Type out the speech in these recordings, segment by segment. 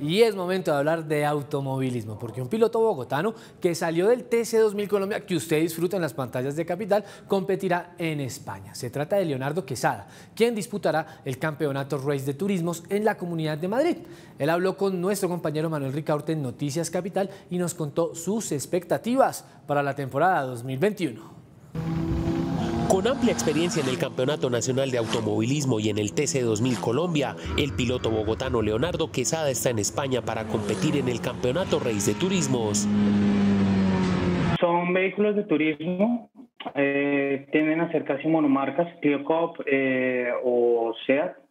Y es momento de hablar de automovilismo, porque un piloto bogotano que salió del TC2000 Colombia, que usted disfruta en las pantallas de Capital, competirá en España. Se trata de Leonardo Quesada, quien disputará el campeonato Race de Turismos en la Comunidad de Madrid. Él habló con nuestro compañero Manuel Ricaurte en Noticias Capital y nos contó sus expectativas para la temporada 2021. Con amplia experiencia en el Campeonato Nacional de Automovilismo y en el TC2000 Colombia, el piloto bogotano Leonardo Quesada está en España para competir en el Campeonato Race de Turismos. Son vehículos de turismo, eh, monomarcas, Clio Cop eh, o SEAT,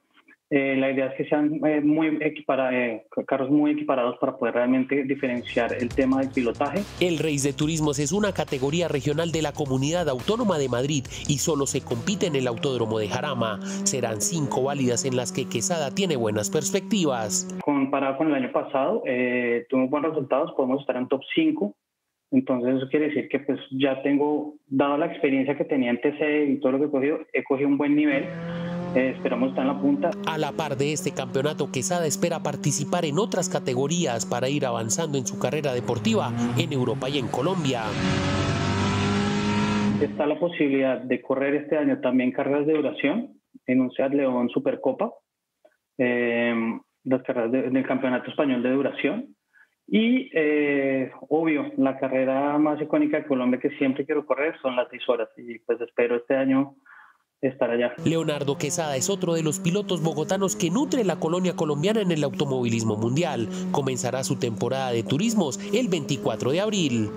eh, la idea es que sean eh, muy eh, carros muy equiparados para poder realmente diferenciar el tema del pilotaje. El Race de Turismos es una categoría regional de la Comunidad Autónoma de Madrid y solo se compite en el Autódromo de Jarama. Serán cinco válidas en las que Quesada tiene buenas perspectivas. Comparado con el año pasado, tuvimos buenos resultados, podemos estar en top 5. Entonces eso quiere decir que pues ya tengo, dado la experiencia que tenía en TC y todo lo que he cogido, he cogido un buen nivel eh, esperamos estar en la punta. A la par de este campeonato, Quesada espera participar en otras categorías para ir avanzando en su carrera deportiva en Europa y en Colombia. Está la posibilidad de correr este año también carreras de duración en un SEAT León Supercopa, eh, las carreras del Campeonato Español de Duración. Y eh, obvio, la carrera más icónica de Colombia que siempre quiero correr son las 6 horas y pues espero este año Leonardo Quesada es otro de los pilotos bogotanos que nutre la colonia colombiana en el automovilismo mundial. Comenzará su temporada de turismos el 24 de abril.